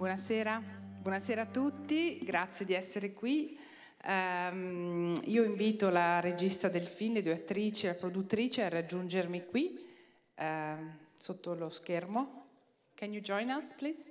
Buonasera. Buonasera, a tutti, grazie di essere qui. Um, io invito la regista del film, le due attrici e la produttrice a raggiungermi qui, uh, sotto lo schermo. Can you join us, please?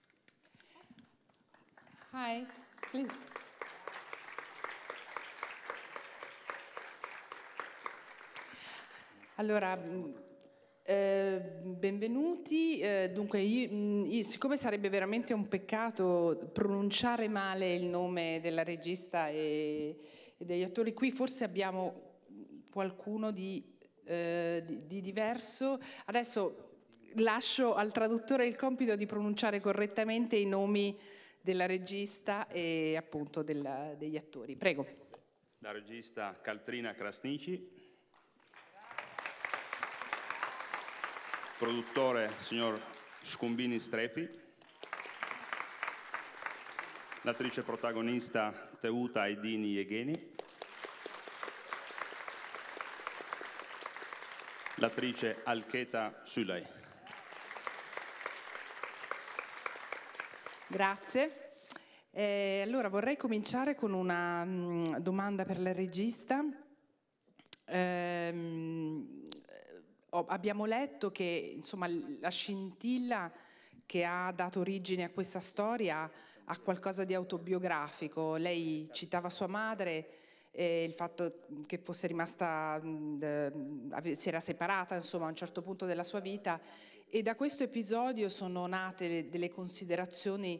Hi, please. Allora, mm, eh, benvenuti. Eh, dunque, io, mm, io, siccome sarebbe veramente un peccato pronunciare male il nome della regista e, e degli attori, qui forse abbiamo qualcuno di, eh, di, di diverso. Adesso lascio al traduttore il compito di pronunciare correttamente i nomi della regista e appunto della, degli attori. Prego. La regista Caltrina Krasnici, produttore signor Scumbini Strefi, l'attrice protagonista Teuta Aidini Yegheni, l'attrice Alcheta Sulay. Grazie. Eh, allora vorrei cominciare con una mh, mm, domanda per la regista. Eh, abbiamo letto che insomma, la scintilla che ha dato origine a questa storia ha qualcosa di autobiografico. Lei citava sua madre e il fatto che fosse rimasta, eh, si era separata insomma, a un certo punto della sua vita e da questo episodio sono nate delle considerazioni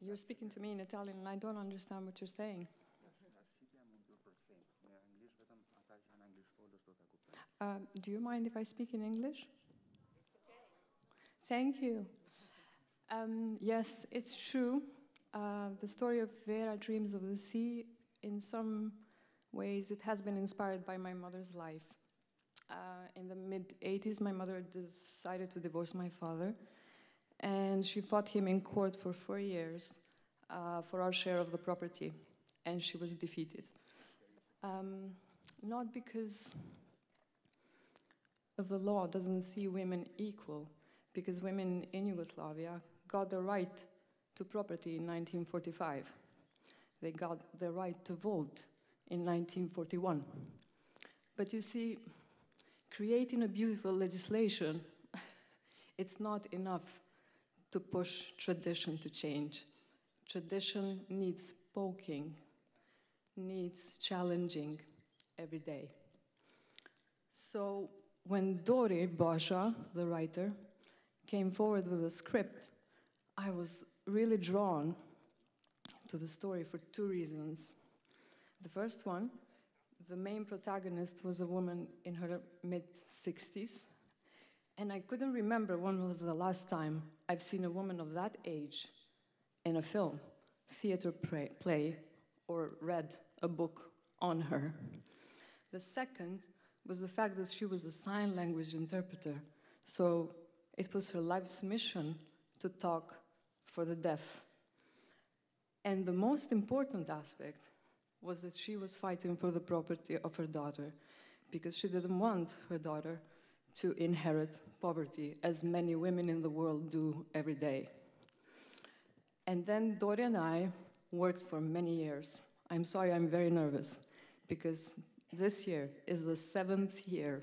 you're speaking to me in Italian and I don't understand what you're saying. Uh, do you mind if I speak in English? Thank you. Um, yes, it's true. Uh, the story of Vera Dreams of the Sea, in some ways, it has been inspired by my mother's life. Uh, in the mid 80s, my mother decided to divorce my father, and she fought him in court for four years uh, for our share of the property, and she was defeated. Um, not because the law doesn't see women equal because women in Yugoslavia got the right to property in 1945. They got the right to vote in 1941. But you see, creating a beautiful legislation, it's not enough to push tradition to change. Tradition needs poking, needs challenging every day. So when Dori Basha, the writer, came forward with a script, I was really drawn to the story for two reasons. The first one, the main protagonist was a woman in her mid 60s, and I couldn't remember when was the last time I've seen a woman of that age in a film, theater play, or read a book on her. The second was the fact that she was a sign language interpreter. So it was her life's mission to talk for the deaf. And the most important aspect was that she was fighting for the property of her daughter because she didn't want her daughter to inherit poverty, as many women in the world do every day. And then Doria and I worked for many years. I'm sorry, I'm very nervous because this year is the seventh year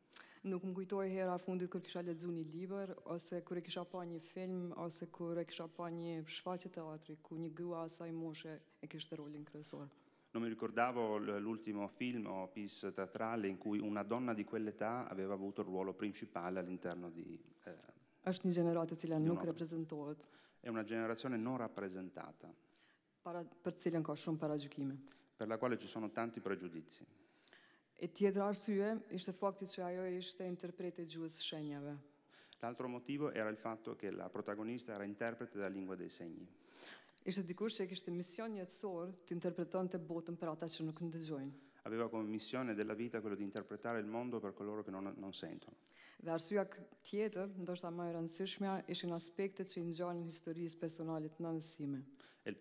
Nuk m'u kujtojke hera e fundit kur kisha lexu një libër, ose kur e kisha pa një film, ose kur e kisha pa një shfaqje teatri ku një grua e asaj moshe e kishte rolin kryesor. Non mi ricordavo l'ultimo film o pièce teatrale in cui una donna di quell'età aveva avuto il ruolo principale all'interno di Është një gjeneratë e cila nuk reprezentohet. È una generazione non rappresentata. Para për të cilën ka shumë paragjykime. Per la quale ci sono tanti pregiudizi. E tjetra arsye ishte fakti që ajo ishte interprete e gjuhës së shenjave. L'altro motivo era il fatto che la protagonista era interprete della lingua dei segni. Ishte dikush që e kishte mision jetësor të interpretonte botën për ata që nuk dëgjojnë. Aveva come missione della vita quello di interpretare il mondo per coloro che non, non sentono. Dhe arsyeja tjetër, ndoshta ma e rëndësishmja, ishin aspektet që i ngjanin historisë personale të nënës sime. E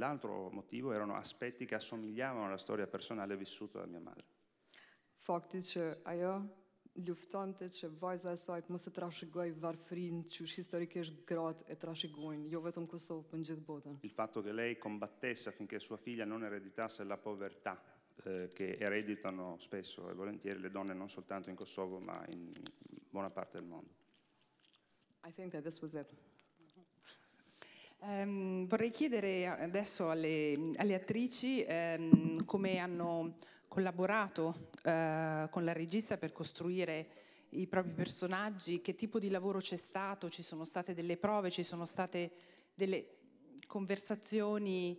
l'altro motivo erano aspetti che assomigliavano alla storia personale vissuta da mia madre. Fakti që ajo luftonte që vajza e saj të mos e trashëgojë varfërinë qysh historikisht gratë e trashëgojnë, jo vetëm Kosovë, po në gjithë botën. Il fatto che lei combattesse affinché sua figlia non ereditasse la povertà, eh, che ereditano spesso e volentieri le donne non soltanto in Kosovo ma in buona parte del mondo. I think that this was it. Um, vorrei chiedere adesso alle, alle attrici um, come hanno collaborato eh, con la regista per costruire i propri personaggi, che tipo di lavoro c'è stato, ci sono state delle prove, ci sono state delle conversazioni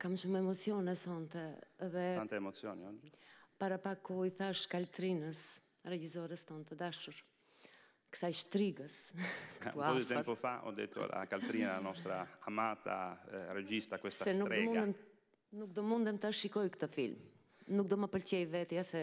Kam shumë emocione sonte dhe... Tante emozioni, oggi? Para pak kohe i thashë Kaltrinës, regjizores sonë të dashur, kësaj shtrigës, këtu afat. Un po' di tempo fa ho detto a Kaltrina, la nostra amata regista, questa strega. Se nuk do mundem ta shikoj këtë film. Nuk do më pëlqej vetja se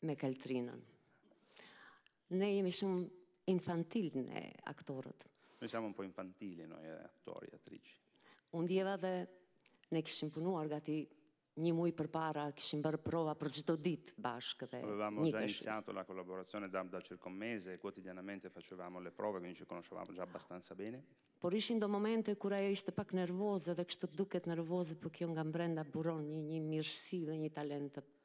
me Kaltrinën. Ne jemi shumë infantilë ne aktorët. Noi siamo un po' infantili noi attori, attrici. U ndjeva dhe ne kishim punuar gati një muaj përpara, kishim bërë prova për çdo ditë bashkë dhe njiheshim. Avevamo già iniziato la collaborazione da, da circa un mese, quotidianamente facevamo le prove, quindi ci conoscevamo già abbastanza bene. Por ishin do momente kur ajo ishte pak nervoze dhe kështu duket nervoze, për po kjo nga mbrenda buron një mirësi dhe një talent të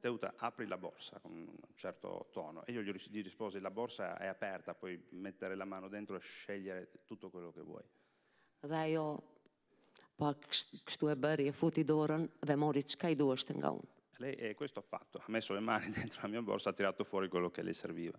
Teuta apri la borsa con un certo tono e io gli risposi la borsa è aperta, puoi mettere la mano dentro e scegliere tutto quello che vuoi. Vajo pa kështu e bëri, e futi dorën dhe mori çka i duhesh të nga unë. Lei e questo ha fatto, ha messo le mani dentro la mia borsa, ha tirato fuori quello che le serviva.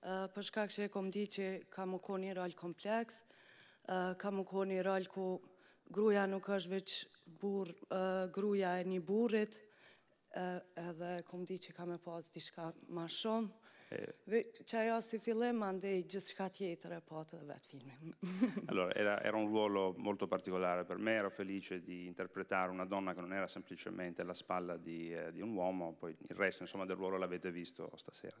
Për shkak që e kom dit që ka me konë një rol kompleks, ka me konë një rol ku gruja nuk është veç burr, gruja e një burrit, edhe kom dit që ka me pasë diçka ma shumë. Qajo si fillim, mandej gjithçka tjetër e patë edhe vetë filmin. Allora, era, era un ruolo molto particolare per me, ero felice di interpretare una donna che non era semplicemente la spalla di, eh, di un uomo, poi il resto, insomma, del ruolo l'avete visto stasera.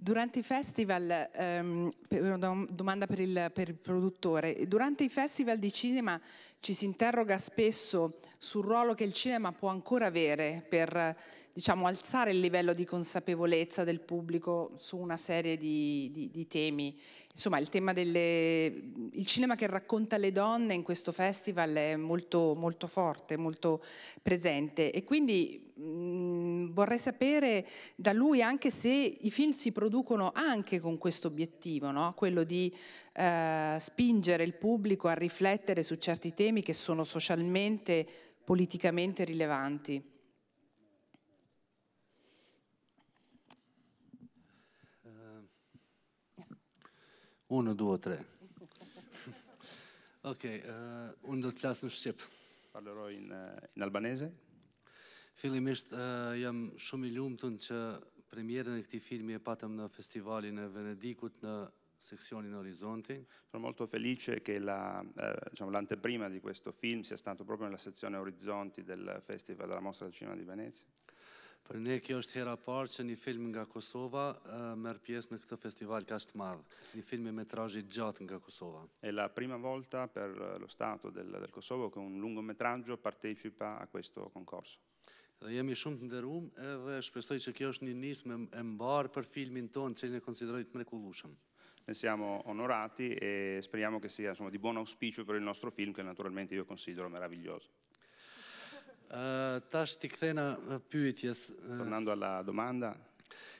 Durante i festival, ehm, una domanda per il, per il, produttore, durante i festival di cinema ci si interroga spesso sul ruolo che il cinema può ancora avere per diciamo, alzare il livello di consapevolezza del pubblico su una serie di, di, di temi. Insomma, il, tema del il cinema che racconta le donne in questo festival è molto, molto forte, molto presente e quindi mh, mm, vorrei sapere da lui anche se i film si producono anche con questo obiettivo, no? quello di eh, spingere il pubblico a riflettere su certi temi che sono socialmente, politicamente rilevanti. Uno, due, tre. Okej, unë do të flas në shqip. Parlerò in albanese. Fillimisht jam shumë i lumtun që premierën e këtij filmi e patëm në festivalin e Venedikut në seksionin Orizzonti. Sono molto felice che la, eh, diciamo, l'anteprima di questo film sia stato proprio nella sezione Orizzonti del Festival della Mostra del Cinema di Venezia. Për ne kjo është hera e parë që një film nga Kosova merr pjesë në këtë festival kaq të madh, një film me metrazh të gjatë nga Kosova. È la prima volta per lo stato del del Kosovo che un lungometraggio partecipa a questo concorso. Dhe jemi shumë të nderum edhe shpresoj që kjo është një nismë e mbarë për filmin tonë, të cilin e konsideroj të mrekullueshëm. Ne siamo onorati e speriamo che sia insomma di buon auspicio per il nostro film che naturalmente io considero meraviglioso. Uh, tash t'i kthena pyetjes. Tornando alla domanda.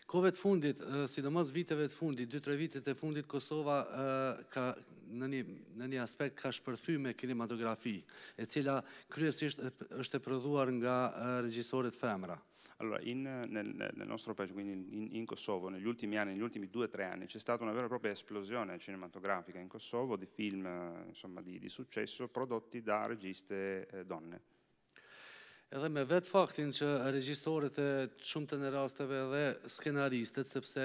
Kohëve të fundit, uh, sidomos viteve të fundit, 2-3 vitet e fundit, Kosova uh, ka në një, në një aspekt ka shpërthy me kinematografi, e cila kryesisht është e prodhuar nga uh, regjisoret femra. Uh, Allora, in, nel, nel nostro paese, quindi in, Kosovo, negli ultimi anni, negli ultimi due o tre anni, c'è stata una vera e propria esplosione cinematografica in Kosovo di film insomma, di, di successo prodotti da registe eh, donne edhe me vetë faktin që regjisorët e shumë të në rasteve dhe skenaristët, sepse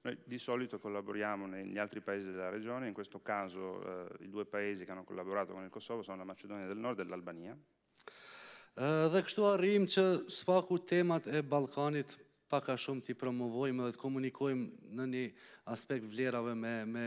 Noi di solito collaboriamo negli altri paesi della regione, in questo caso eh, i due paesi che hanno collaborato con il Kosovo sono la Macedonia del Nord e l'Albania. Eh, dhe kështu arrijmë që së paku temat e Ballkanit pak a shumë t'i promovojmë dhe t'i komunikojmë në një aspekt vlerave me, me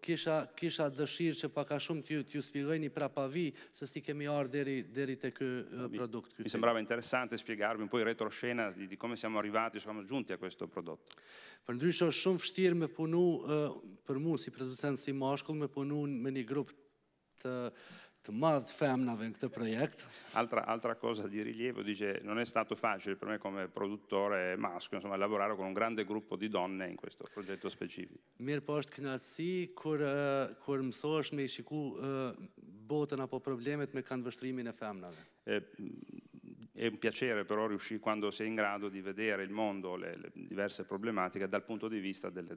Kisha kisha dëshirë që pak a shumë t'ju t'ju spjegoj ni prapavi se si kemi ardhë deri deri te ky produkt, ky Mi sembrava interessante spiegarvi un po' i retroscena di di come siamo arrivati siamo giunti a questo prodotto. Përndryshe është shumë vështirë me punu, për mu si producent si mashkull, me punu me ni grup të, Altra, altra, cosa di rilievo, dice, non è stato facile per me come produttore maschio, insomma, lavorare con un grande gruppo di donne in questo progetto specifico. Mirë po është knatësi, kur, eh, kur mësohesh me i shiku eh, botën apo problemet me kanë vështrimin e femnave. Eh, è un piacere però riuscire quando sei in grado di vedere il mondo, le, le diverse problematiche dal punto di vista delle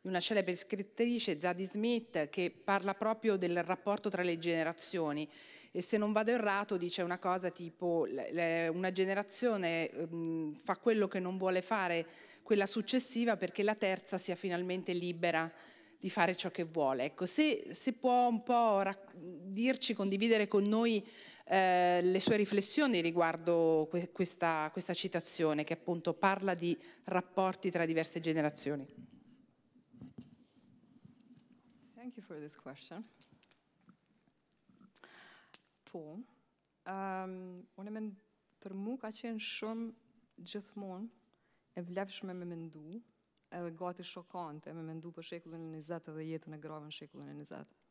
di una celebre scrittrice, Zadie Smith, che parla proprio del rapporto tra le generazioni e se non vado errato dice una cosa tipo le, le, una generazione mh, fa quello che non vuole fare quella successiva perché la terza sia finalmente libera di fare ciò che vuole. Ecco, se, se può un po' dirci, condividere con noi eh, le sue riflessioni riguardo que questa, questa citazione che appunto parla di rapporti tra diverse generazioni. Thank you for this question. Po, um, unë mend- për mu ka qenë shumë gjithmonë e vlefshme me mendu, edhe gati shokante me mendu për shekullin e 20 dhe jetën e grave në shekullin e 20.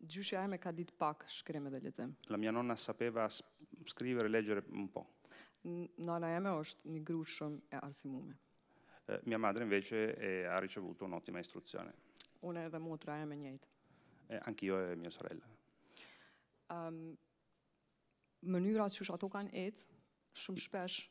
Gjyshja jeme ka ditë pak shkrim edhe lexim. La mia nonna sapeva scrivere e leggere un po'. Nana jeme osht një gru shumë e arsimume. Mia madre invece ha ricevuto un'ottima istruzione. Unë edhe motra jeme njëjtë. E anch'io e mia sorella. Ëm mënyra qysh ato kanë ecë shumë shpesh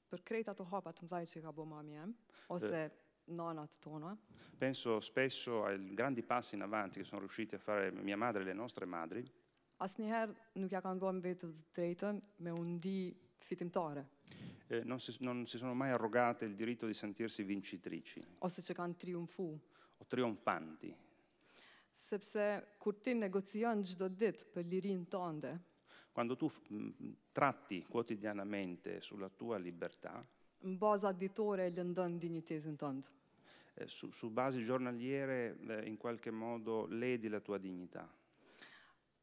Për krejt ato hapa të mëdhaj që i ka bo mami jem, ose nonat tona. Penso spesso ai grandi passi in avanti che sono riusciti a fare mia madre e le nostre madri. Asnjëherë nuk ja kanë dhënë vetes të drejtën me u ndi fitimtare. Non si non si sono mai arrogate il diritto di sentirsi vincitrici. Ose që kanë triumfu. O trionfanti. Sepse kur ti negocion çdo ditë për lirinë tonde. Quando tu tratti quotidianamente sulla tua libertà. Në baza ditore e lëndon dinjitetin tond. Su, su basi giornaliere in qualche modo ledi la tua dignità.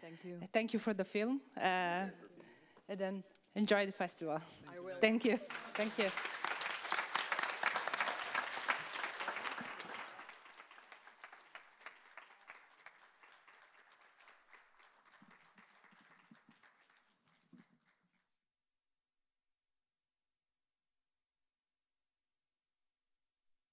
Thank you. Thank you for the film. Uh, and then enjoy the festival. Thank you. Thank you.